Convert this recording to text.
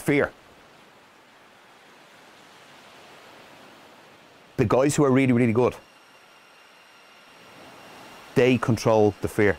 Fear. The guys who are really, really good, they control the fear.